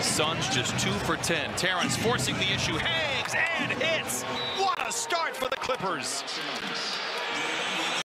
Suns just two for 10. Terrence forcing the issue, hangs and hits. What a start for the Clippers.